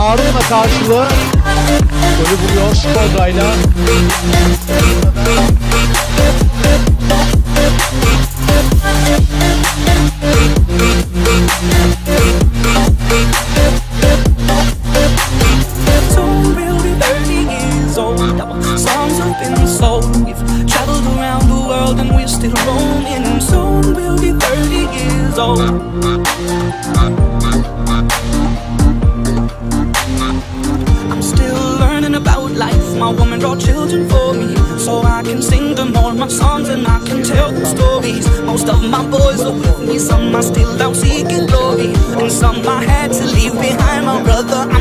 Arun'la karşılığı. Golü buluyor Şkodra'yla. Woman brought children for me. So I can sing them all my songs and I can tell them stories. Most of my boys are with me, some are still out seeking glory. And some I had to leave behind. My brother, I'm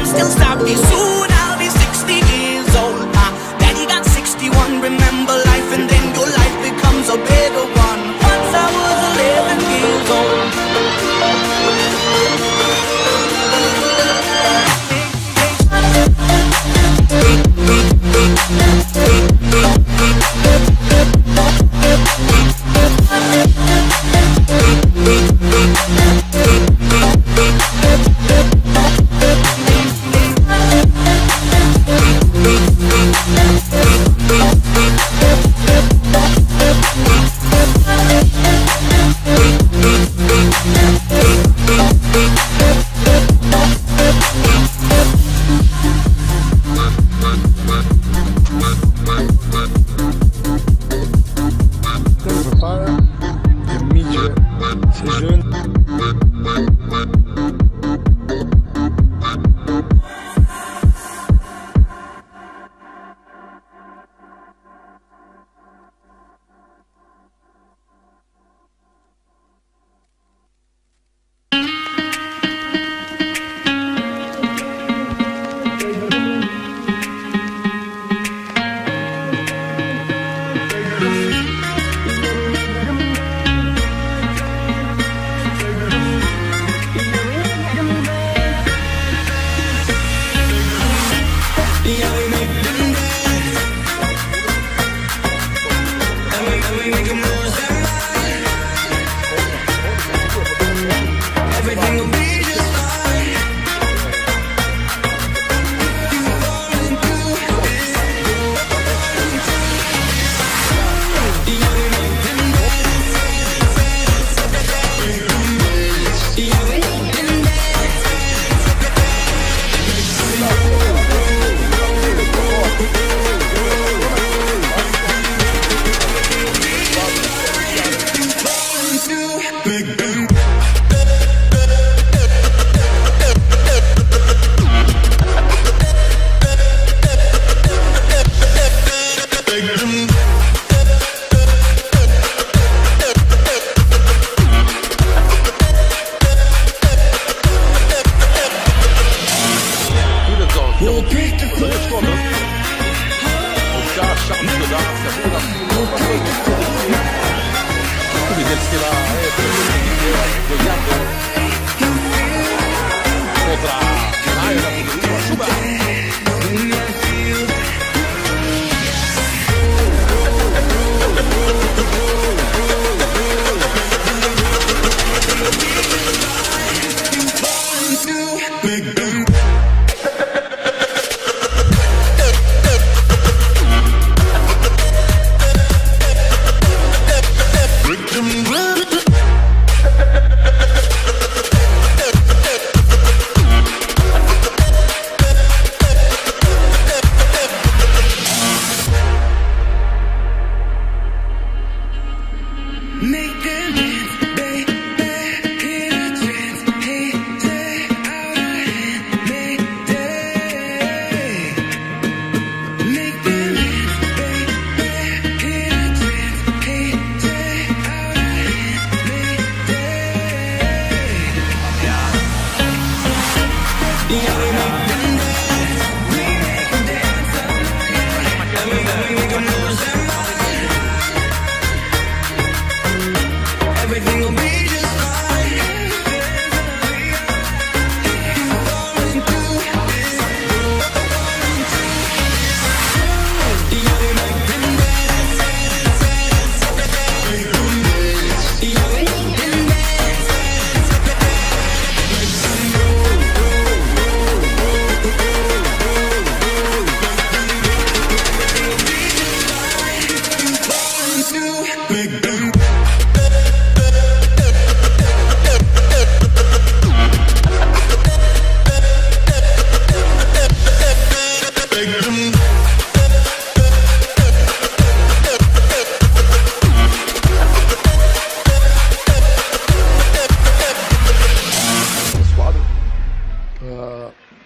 Y a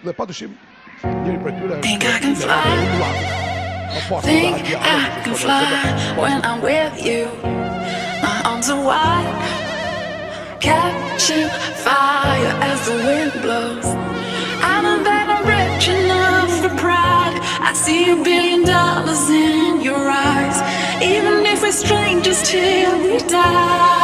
Le partnership. Think I can fly. Think I can fly when I'm with you. My arms are wide, catching fire as the wind blows. I know that I'm rich enough for pride. I see a billion dollars in your eyes. Even if we're strangers till we die.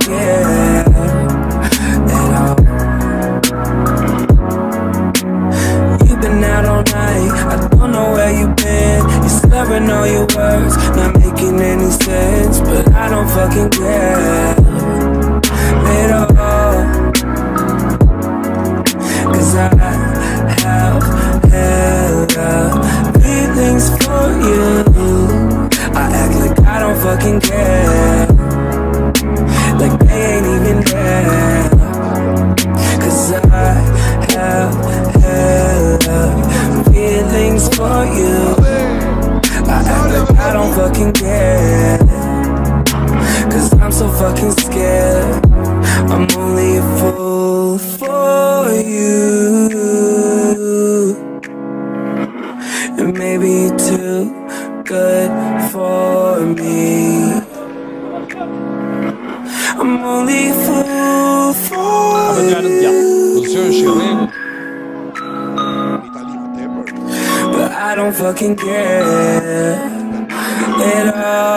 yeah. thinking it all.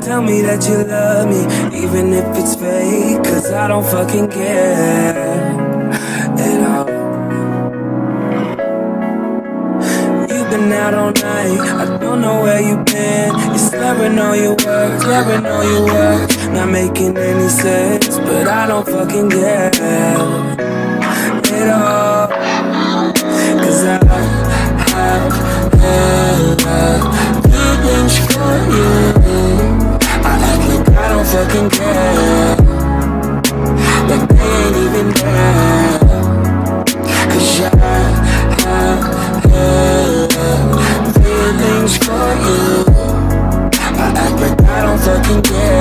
Tell me that you love me, even if it's fake. Cause I don't fucking care at all. You've been out all night, I don't know where you've been. You're slurring on your words, slurring on your words. Not making any sense, but I don't fucking care at all. Cause I have had feelings for you. I act like I don't fucking care. Like they ain't even there. Cause I have had feelings for you. I act like I don't fucking care.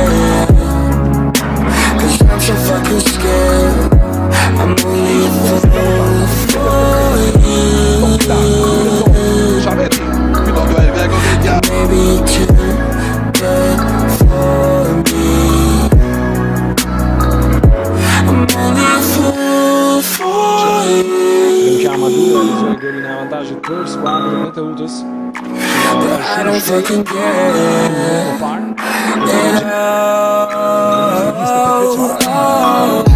But I don't fucking care Par. at all. I don't